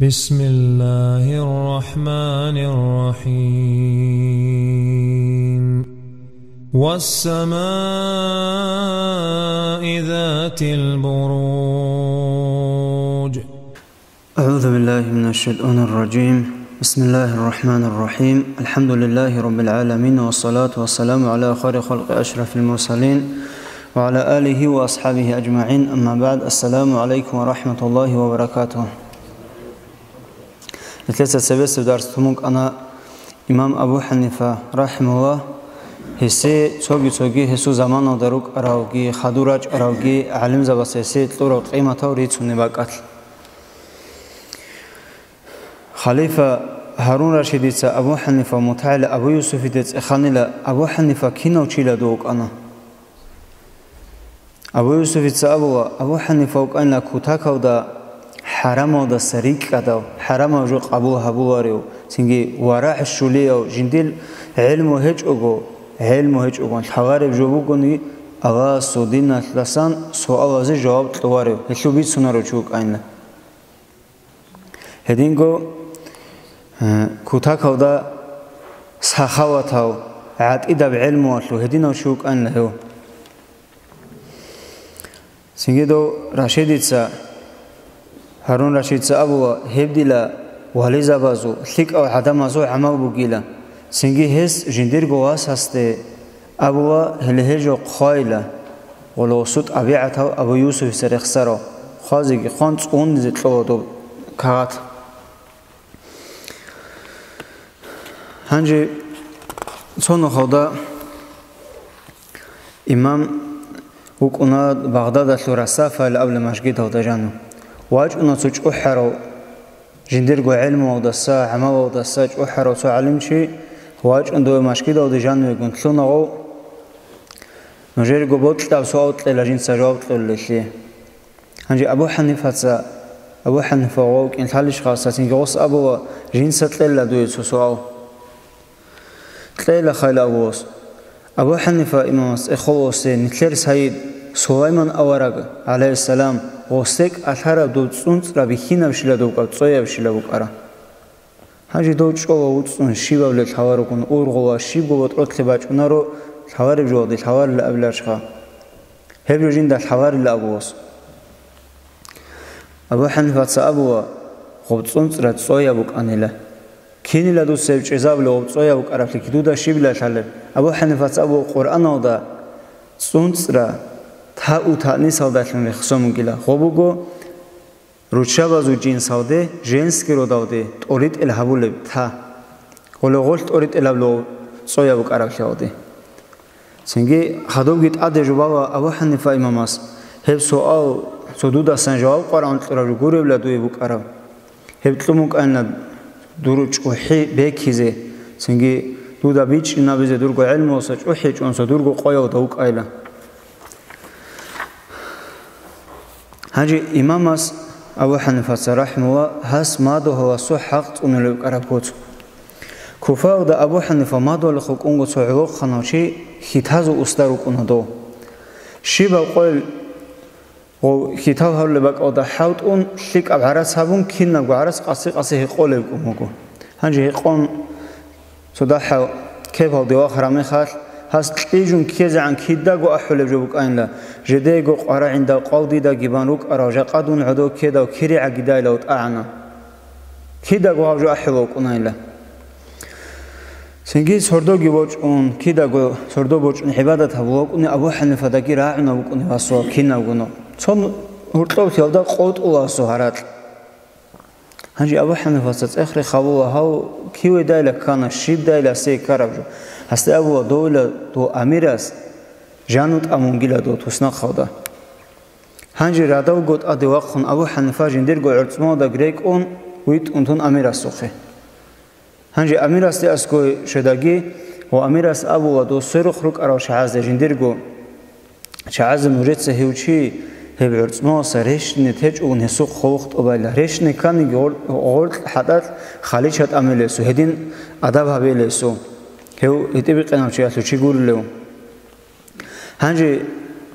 بسم الله الرحمن الرحيم. والسماء ذات البروج. أعوذ بالله من الشيطان الرجيم. بسم الله الرحمن الرحيم. الحمد لله رب العالمين والصلاة والسلام على خير خلق أشرف المرسلين وعلى آله وأصحابه أجمعين. أما بعد السلام عليكم ورحمة الله وبركاته. Nitelikse sebesi ders tumun ana İmam Abu Hanife rahimullah hisi çogi çogi hisu zaman odaruk aravgi hadurac aravgi alim zabasesi tlura qimata uri sunni bakat. Halife Harun Raşiditse Abu Hanife mutayla Abu Yusuf idets ekhanila Abu Hanife kinoçila doğuk ana. Abu Yusuf itse Abu Abu Hanife ukayla kutakavda حرام دا سریک کداو حرام جو قبول هبول واریو سینگی ورع شولیو جندیل علم هج اوگو علم هج اوگو حوارب جو بگونی اغا سودین لسان سوال از جواب تواریو هلو بیت سونارو چوک این هدینگو کوتاک دا سخاوتاو عاد إذا بعلم واتلو هدينا وشوك أن له سنجدو راشديتسا هارون رشيد سأبوا هبدلا واليزابازو ثق أو حدامازو عمو بوغيلا سنجي هس جندير غواس هسته أبوا هلهجو قايلا ولو سوت أبيعته أبو يوسف سرخسرو خازي خانت اون زتلو دو كات هنجي صنو خودا إمام وكنا بغداد الثلاثة الأول واج انو سوچ أحرو جندر گو علم و دسا عما و دسا چ أحرو سو علم چی واج اندو مشکی دو دجان و گنتلون أغو. نجر گو بوت تاو سو أوت لجن سجاب تلشي هنجي أبو حنيفة أبو حنيفة ووك إن تالش خاصاتين جوس أبو جن جنسة تللا سو أو. تللا خيل أبوس أبو حنيفة إمامس إخوص نتلر سيد სულაიმან ავარაგ ალაისალამ ოსეკ ალჰარა დუწუნწრა ვიხინავშილა დუკაწოიავშილა ვუკარა ჰაჯი დოჭოვა უწუნ შივავლე თავარუკუნ ურღოვა შიგოვა ტროთლე ბაჭუნარო თავარი ბჟოდი თავარი ლაბლაშხა ჰებროჟინდა თავარი ლაბუოს აბუ ჰანიფაცა აბუა ხობწუნწრა წოია ვუკანელა ქინილა დუსევ ჭეზავლე ობწოია ვუკარაფლი კიდუდა შიბლა თალე. აბუ ჰანიფაცა აბუ ყურანაოდა წუნწრა თა უთანი სალდაშენ ხსომგილა ხობუგო რუჩაბაზუ ჯინ სავდე ჟენსკი როდავდე ტორიტ ელჰაბულე თა. ყოლოღოლ ტორიტ ელაბლო წოიავ კარაქშავდე სინგი ხადოგი ტადე ჟუბავა აბუ ჰანიფა იმამას. ჰებსო აუ სოდუდა სან ჟავ ყარან ტრა გურევლა დუებუ ყარა. ჰებტლუმუ კანა დურუ ჭუჰი ბექიზე. სინგი დუდა ბიჭი ნაბიზე დურგო ელმოსა ჭუჰი ჭონსა დურგო ყოიო და უკაილა ჰაჯი იმამას აბუ ჰანიფაცა რაჰიმულა ჰას მადო ჰოლასო ჰაყ წუნელე უკარაფოც ქუფაყ და აბუ ჰანიფა მადო ლხო კუნგოცო ეო ხანოჩი ჰითაზო უსტარ უკუნოდო შიბა ყოლ ო ჰითავ ჰავლება ყოდა ჰავტუნ შიკ აბარასაბუნ ქინა გვარას ყასი ყასი ჰიყოლე უკუმოგო ჰანჯი ჰიყონ სოდა ჰა ქებალ დევახ რამე ხალ ჰას ტიჟუნ ქეზან ქიდა გო აჰულებ ჟო ბუკაინლა ჟედე გო ყარა ინდა ყავდი და გიბან უკ არა ჟაყადუნ ოდო ქედა ქირი აგიდაილა უტაანა ქიდა გო ჰავ ჟო აჰულო კუნაილა სინგი სორდო გიბოჭუნ ქიდა გო სორდო ბოჭუნ იბადათ ჰავოკუნი აბუ ჰანიფა და კი რაანა უკუნი ვასო ქინა გუნო. ცონ ურტოვთი და ყოტულასო ჰარატ بوچ اون عبادت هبو کن ابو حنیفه دا کی راعنا بکن واسو کینا گونو چون هرطلو تیودا قوت اواسو هرات هنجي ابو حنيفه تاخري خبو هاو كيو دايلا كان شيب دايلا سي كاربجو هسته ابو دوله تو اميرس جانوت امونگيلا دو تسنا خودا هنجي رادو گوت ادي وقخن ابو حنيفه جندير گو عرتمو دا گريك اون ويت اونتون اميرس سوخه هنجي اميرس دي اسكو شداگي و اميرس ابو دو سرخ رك ارا شعز جندير گو شعز مريت هيوچي un hesu khocht obala reshne kan gor gor hadat khalichat amelesu hedin adab habelesu heu itibi qenam chiasu chigurleu hanji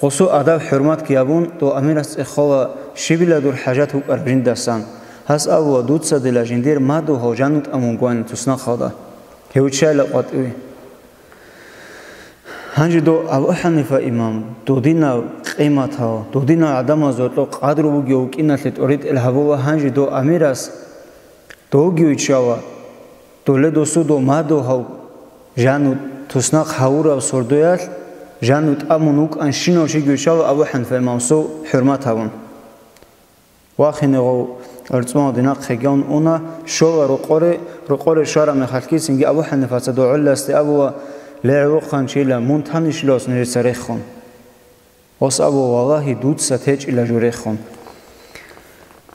qosu adab hurmat kiyabun to amiras ikhala shibiladur hajat hu qarjindasan ჰას ავა დუცა დილა ჟინდერ მადო ჰო ჟანუტ ამუნ გვან თუსნა ხოდა გეუჩალა ყვატივი ჰანჯი დო აბუ ჰანიფა იმამ დოდინა ყიმათა დოდინა ადამაზოტო ყადრუგი უკინალე ტორიტ ელ ჰაბოვა ჰანჯი დო ამირას დოგიუჩავა დოლე დოსუ დო მადო ჰო ჟანუტ თუსნა ხაურა სორდოյალ ჟანუტ ამუნ უკან შინო შიგიუჩავა აბუ ჰანიფა იმამსო ჰურმათავუნ ვახინეღო რწმოდი ნახეგან უნა შოვა რო ყორე რო ყორე შარა მე ხალკის ინგი აბუ ჰანიფაცა დო ულასტი აბუ ლერო ხანჩილა მუნთანიშლოს ნერცერეხონ ოსაბო ვალაჰი დუცა თეჭილა ჟურეხონ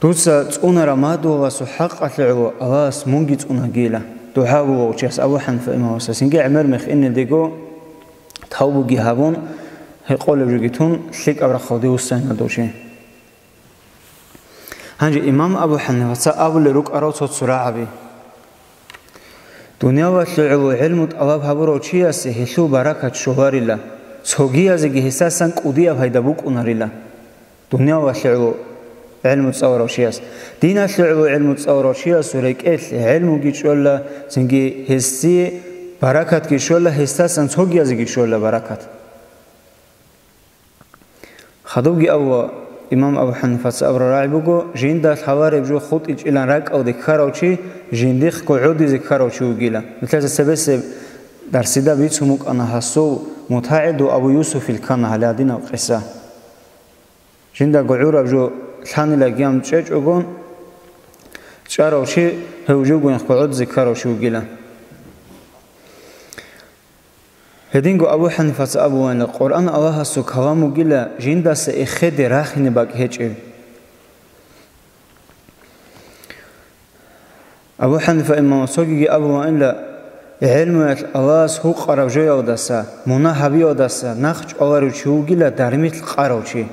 დუცა წუნარა მადოვასო ჰაყალეო ალას მუნგი წუნა გილა დუჰავო ჩეს აბუ ჰანიფა იმავსა სინგი ამერ მე ხინე დეგო თაუბუგი ჰავონ ჰეყოლე ჟიგითუნ ლიკავრა ხოდი უსაინა ზოგიაზე გესასან კუდია ფაიდაბუ კუნარილა დუნია ვაშლუ علم تصور وشياس دينا شعو علم تصور وشياس وليك إل علم جي شولا زنجي هستي بركات جي شولا هستاس أن سوجي زجي شولا بركات خدوجي أو إمام أبو حنيفة أبو راعي بوجو جين دا الحواري بجو خط إج إلان راك أو ذكر أو شيء جين ديخ قعودي ذكر أو شيء وجيلا مثل سبسب درسيدا بيتسموك أنا هسو متاعد أبو يوسف الكان على دين القصة. جندا قعورة جو ثاني لقيام تشيج أقول شارو شي هو جو قوين قعود ذكروا شو قيلا هدينغو أبو حنيفة أبو أن القرآن الله سو كلامه قيلا جندا سيخد راخن باك هيجير أبو حنيفة إمام سوقي أبو أن لا Элмэл Аллас хук гаравжо явдаса, муна хаби явдаса, нахч алару чуугила дармитл гаравчи.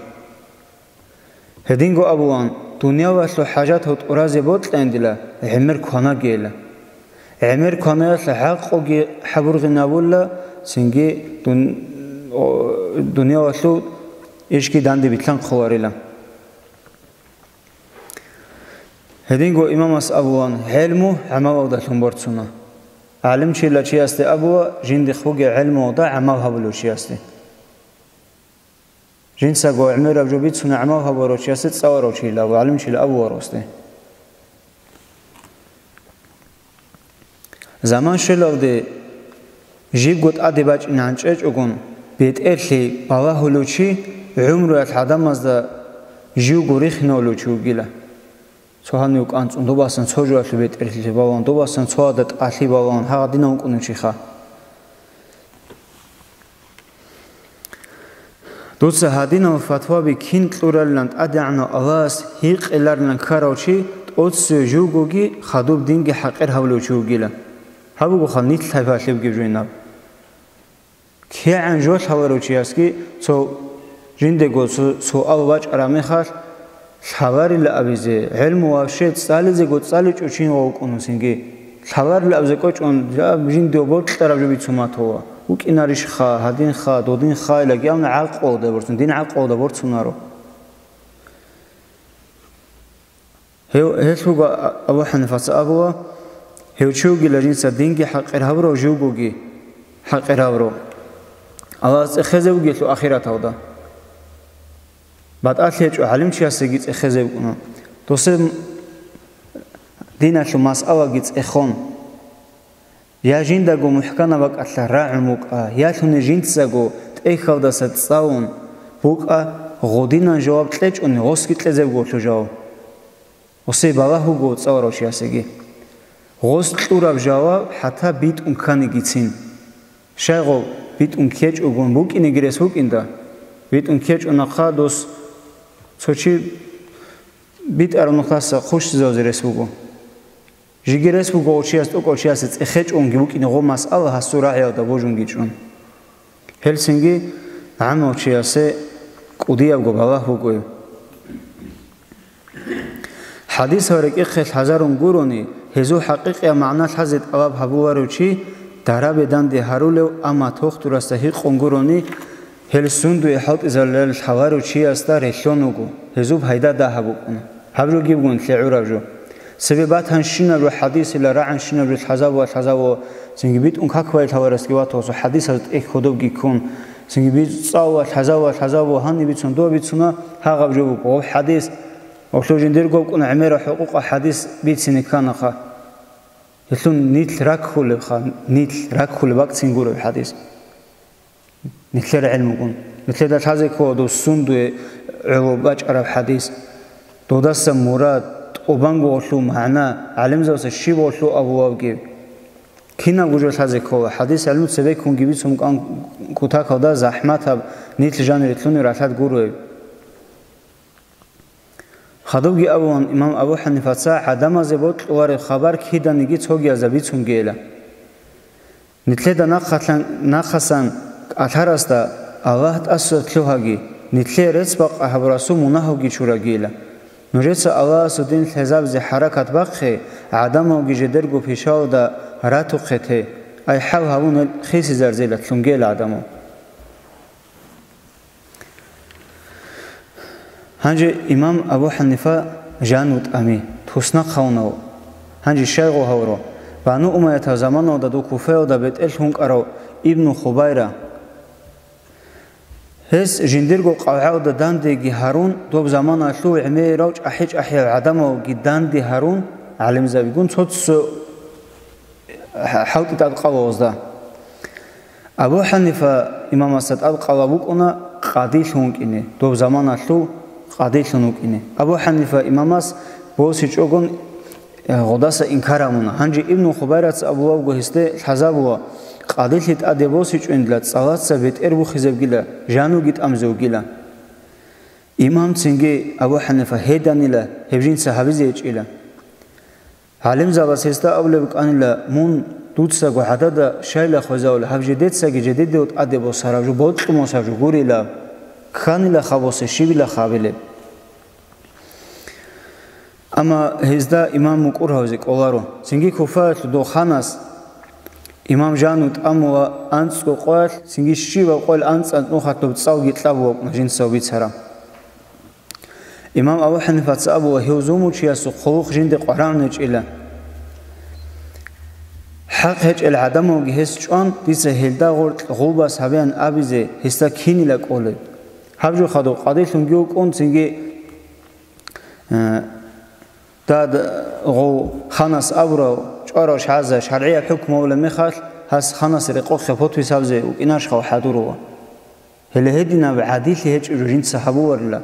Хединго абуан, дуния валу хажат хут урази бодл эндила, эмир кона гейла. Эмир кона ясла хак оги хабурги навулла, синги дуния валу ишки данди битлан хуварила. Хединго имамас абуан, хелму хамававдалхун борцуна. ქონა ჰაყოგი ჰაბურღინავულა სინგი დუნია ვასო ეშკი დანდი ბიტლან ხოვარელა ჰედინგო იმამას აბუან ჰელმუ ამავდა ლუმბორცუნა ალიმ ჩილა ჩიასტე აბუა ჟინდი ხუგე ილმუ და ამავ ჰაბლუ ჩიასტე ჟინსა გო ამერა ჯობიცუნა ამავ ჰაბორო ჩიასტე წავარო ჩილა ალიმ ჩილა აბუა როსტე ზამან შელავდე ჟიგოთ ადებაჭი ნანჭეჭოგონ ბეტერლი ბალაჰულუჩი უმრუათ ადამაზდა ჟიგური ხნოლუჩი უგილა ცოჰანი უკან წუნდობასან ცოჯუათლი ბეტერლი ბალან დობასან ცოადა ტალი ბალან ჰაგადინა უკუნუჩი ხა დოცა ჰადინა ფათვაბი კინ კლურალლან ადანა ალას ჰიყელარლან ქარავჩი ტოც ჟუგოგი ხადობ დინგი ჰაყერ ჰავლუჩი უგილა ჰაბუგო ხან ნით თაიფალებ გიჟვინა ქეან ჟო ხავაროჩიასკი ცო ჟინდეგო ცო ალვაჭ რამეხარ ხავარილა ავიზე ელმო აშე წალიზე გო წალი ჭუჩინ ოუკუნუსინგი ხავარილა ავზე კოჭონ ჟინდო ბოჭტარავი ცუმათოა უკინარიშ ხა ჰადინ ხა დოდინ ხა ლა გიამ აყოდა ბორცუნ დინ აყოდა ბორცუნარო ჰეო ჰესუგა აბუ ჰანიფას აბუა ჰეუჩუგი ლაჟინსა დინგი ჰაყერავრო ჟუგუგი ჰაყერავრო ალას ეხეზევგი ლო ბატალიეჭო ალიმჩი ასეგი ეხეზევკუნო დოსე დინაშო მასალაგი ეხონ იაჟინდაგო მუჰკანა ვაკალა რაუმუკა იათუნე ჟინცაგო ტეხავდასა წაუნ ბუკა ღოდინან ჟავაბ ტლეჭუნი ოსკი ტლეზევგო ლო ჟავ ოსე ბალა ჰუგო წავროში ასეგი ღოს ტურაბ ჟავა ჰათა ბიტ უნქანი გიცინ შეღო ბიტ უნქეჭ უგონ ბუკინი გირეს უკინდა Сочи бит аронухласа хуш зози респугу. Жиги респугу очиас ток очиас эц эхеч онги букини го масала хасура аялда божунгичун. Хельсинги ан очиасе кудияв го балах букуй. حديث هرك إخل حزارون قروني هزو حقيقة معنى حزت أباب هبوارو چي دارا بدن دي هارولو أما توختو رسته قنقروني ჰელსუნდუ ეჰალპიზალელ ჰავარუ ჩიასტა რელონუგუ ჰეზუბ ჰაიდა დაჰაბუკუნ ჰაბრუ გიბგუნ ლეურავჟო себебат ҳаншина ру ҳадис ила раън шина ру хазаво хазаво сингибит ун как вай таварас гива тосо хадис аз эк ходоб ги кун сингибит цава хазаво хазаво ҳанни бицун до бицуна хагав жу бу хадис охложин дер гоб кун амера хуқуқ хадис бицини канаха ятлун нитл рак хулха нитл рак хул вак сингур хадис مثل علمكم مثل ده تازه كودو سندو علوبا عرب حديث دودس مراد اوبان گوشو معنا علم زوس شی بوشو ابواب گیب کینا گوجو تازه کو حدیث علم سبه کون گیبی سوم کان کوتا کدا زحمت اب نیت جان رتلون راتات گورو خدوگی اوان امام ابو حنیفه سا حدم از بوت وار خبر کی دنگی چوگی از بیچون گیلا مثل ده نخسن نخسن атараста аллаҳт асуа килҳаги нитле рецбақ аҳабрасу мунаҳуги чурагила нуреца аллаасу дин лезабзи ҳаракат бақхе адамоги жедергу пешалда рату қете ай ҳав ҳавун хиси зарзела кунгела адамо ҳанҷи имам абу ҳанифа жанут ами тусна қавнав ҳанҷи шайғу ҳавро. Ба ну умаята заманода ду куфеода бетел ҳункъаро ибну хубайра იბნუ ეს ჟინდირგო ყავაუ და დანდეგი ჰარუნ დობ ზამანა ლუ ემერაუ ჭაჰი ჭაჰი ადამო გი დანდი ჰარუნ ალემზავი გუნ ცოც ჰაუტი და ყავოს და აბუ ჰანიფა იმამასად ალ ყავაბუკუნა ყადი ლუნკინე დობ ზამანა ლუ ყადი ლუნკინე აბუ ჰანიფა იმამას ბოსი ჭოგონ ღოდასა ინქარამუნა ჰანჯი იბნუ ხუბაირაც აბუ აბუ ჰისტე ჰაზაბუა ყადილით ადებოსი ჭვენდლა წალაცა ვეტერბუ ხიზებგილა ჟანუ გიტამზო გილა. იმამ ცინგი აბუ ჰანიფა ჰედანილა ჰევჟინცა ჰავიზი ეჭილა. ჰალემ ზავას ესტა ავლებ კანილა მუნ დუცა გვადა და შაილა ხოზაულ ჰავჟი დეცაგი ჯედიდე ადებო სარავჟუ ბოჭმო საჟუ გურილა. ხანილა ხავოსე შივილა ხავილე. ამა ჰეზდა იმამ უკურავზე ყოლარო ცინგი ქუფა დო ხანას იმამ ჟანუ ტამოა ანცკო ყოველ სინგიში ვა ყოველ ანცან ნუხატო წავგი ტლავო ჟინსო ვიცარა. იმამ აბუ ჰანიფა წაბო ჰიუზუმუ ჩიასო ხოლხ ჟინდე ყვარანე ჭილა. ჰაყ ჰეჭელ ადამოგი ჰეს ჭონ დისე ჰელდა ღორ ღუბა სავიან აბიზე ჰესტა ქინილა ყოლე. ჰაბჟო ხადო ყადელუნ გიო კონ სინგი და ღო ხანას აბრო ჭორო შაზა შარია ჰუქმოვლე მიხალ ჰას ხანას რე ყოხე ფოთვისავზე უკინაშხავ ჰადუროა ჰელეჰედინა ვადილი ჰეჭი რინ საჰაბუ ვარლა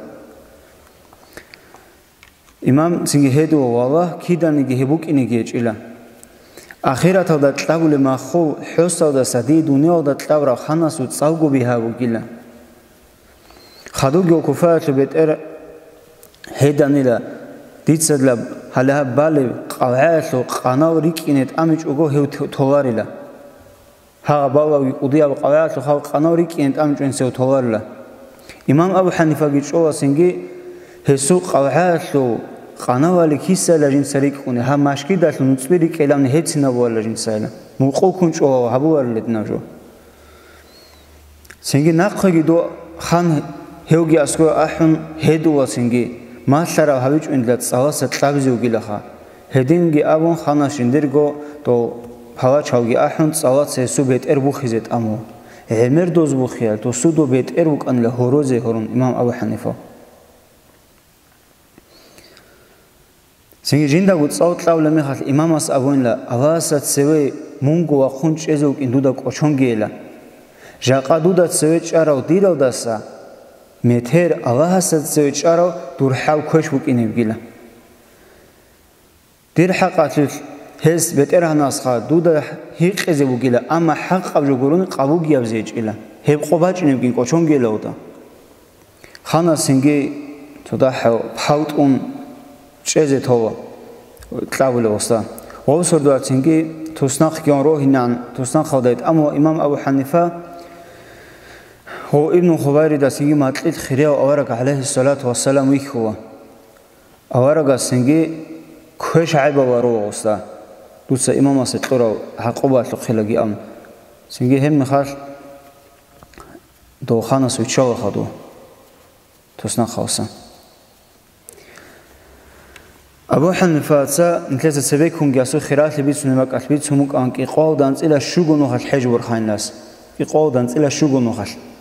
იმამ სინგი ჰედო ვალა ქიდანი გიჰბუკინი გიეჭილა ახირათა და ტლაგულე მახო ჰოსავ და სადი დუნიო და ტლავრა ხანას უ წავგობი ჰავუ გილა ხადუ გიოკუფა ჩბეტერ ჰედანილა დიცადლა ჰალა ბალე ყავაასო ყანავ რიკინეთ ამიჭუგო ჰევ თოვარილა ჰა ბალავი ყუდია ყავაასო ხავ ყანავ რიკინეთ ამიჭენსე თოვარილა იმამ აბუ ჰანიფა გიჭოვა სინგი ჰესუ ყავაასო ყანავალი ქისალა ჯინსერიკუნე ჰა მაშკი დაშ ნუწვირი კელამნი ჰეცინა ბოალა ჯინსალა მუყო ქუნჭო ჰაბუარლეთ ნაჟო სინგი ნახხი დო ხან ჰევგი ასკო აჰუნ ჰედუა სინგი ჰავიჭვინდა წავასა ტლავიზი უგილახა. ჰედინგი აბონ ხანაშინდირგო დო ფავაჩავგი აჰუნ წავაცე სუ ბეტერ ბუხიზე ტამო. ემერ დოზ ბუხია დო სუ დო ბეტერ უკანლა ჰოროზე ჰორონ იმამ აბუ ჰანიფა სინგი ჯინდა გუ წავ ტლავლე მეხალ იმამას აბონლა ავასა ცევე მუნგო ახუნჭეზე უკინდუდა კოჩონგიელა. ჟაყადუდა ცევე ჭარავ დირავდასა მეტერ ალაჰასაც ზეჭარო დურჰავ ქვეშ უკინებგილა დირჰაყათლ ჰეს ვეტერანას ხა დუდა ჰიყეზე უგილა ამა ჰაყავ ჯოგურუნ ყავუგიავ ზეჭილა ჰებ ყობაჭინებგინ კოჩონგელაუდა ხანა სინგი თოდა ფაუტუნ ჭეზე თოვა ყავლოსა ოვსორდა სინგი თუსნახ გიონ როհინან თუსნახ ხავდეთ ამო იმამ აბუ ჰანიფა هو ابن خبير سنجي ما تلت خيريا وأورق عليه الصلاة والسلام ويخوا أورق سنجي كوش عيبا وروغ أستا دوسا إماما ستورا حقوبة تلقي أم سنجي هم نخاش دو خانا سوچاو خدو تسنا خاصا أبو حنيفة نتلت سبيك هنجي أسو خيرات لبيتسو نمك أتبيتسو مك أنك إقوال دانس إلا شوغو نوخ الحج ورخان ناس إقوال دانس إلا شوغو نوخ الحج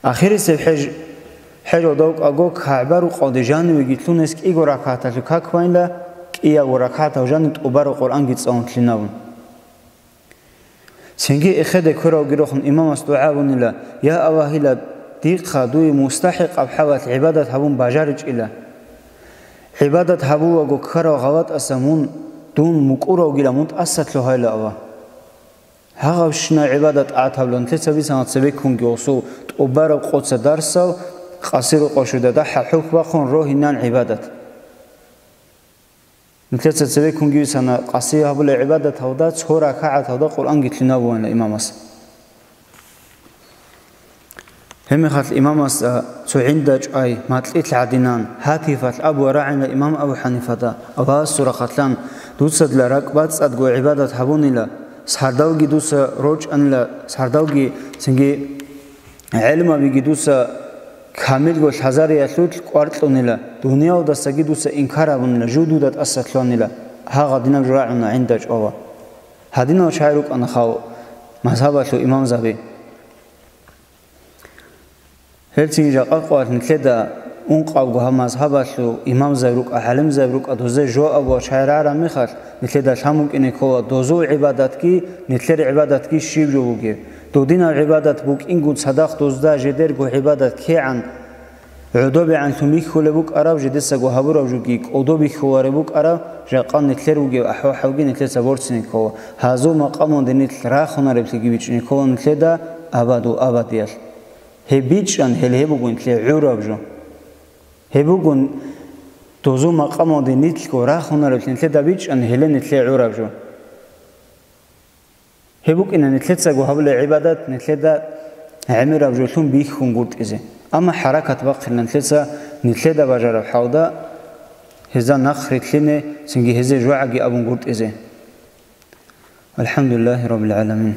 ჰეჯ ჰეჯ ოდო კაგო ქაიბარუ ყოდი ჟანი ვიგი თუნეს კი გორა ქათა ქაქვაინდა კია გორა ქათა ჟანი ტუბარო ყორან გიწონთლინავ სენგი ეხედე ქორა გიროხნ იმამას დუაუნილა ია ავაჰილა დიხა დუი მუსტაჰიყ აბჰავათ იბადათ ჰაბუნ ბაჟარი ჭილა იბადათ ჰაბუა გო ქარა ღავატ ასამუნ დუნ მუკურა გირა მუნ ასათლო ჰაილავა ჰაღავშნა იბადათ ათავლან თესები სანაცები ქუნგი ოსო ტუბარა ყოცა დარსავ ყასირო ყოშუდა და ჰაჰუფვა ხონ როჰინან იბადათ ნთესები ქუნგი სანა ყასიაბულა იბადათ ჰავდა ცორა ხაათავდა ყურან გითლინა ვონა იმამას هم خط الإمام سعيد أي ما تلت العدنان هاتفة أبو راعنا الإمام أبو حنيفة أبا سورة خطلان دوسد لركبات أدقو عبادة حبون إلى сардалги дуса рочанла сардалги синги علمави ги дуса камилго хазар яхут квартлунила дуняо дасаги дуса инкарабунила жудудат асатлонила хага динам жраъна عندج ова хадино шайрук анхау мазхабашу имам заби хелсинги жақа қуатнтле да უნყავ გამაზ ჰაბაშუ იმამზე რუკ აჰალიმზე რუკ ადოზე ჟო აბო ჩაირარა მიხარ ნქედა შამუკინე ქოვა დოზო იბადატკი ნქერი იბადატკი შივრუგე დოდინა იბადატ ბუკ ინგუ სადახ დოზდა ჟედერ გო იბადატ ქეან უდობი ან თუმი ხულებუ ყარავ ჟედესა გო ჰაბურავ ჟუგი ოდობი ხუარებუ ყარავ ჟაყან ნქერუგე აჰვა ჰავგი ნქეცა ვორცინე ქოვა ჰაზო მაყამონ დინით რა ხონარებს იგი ბიჭინე ქოვა ნქედა აბადუ აბადიას ჰებიჭან ჰელებუგუნ თლე ურაბჟო هبوكن توزو مقامو دي نيتل كورا خونر لتنتل دابيج أن هلا نتل عورا جو هبوك إن نتل تساقو هبل عبادات نتل دا عمر جو لون بيخ خونقود إزي أما حركة بقل نتل تسا نتل دا بجار حاودا هزا نخري تليني سنجي هزي جوعقي أبون قود إزي الحمد لله رب العالمين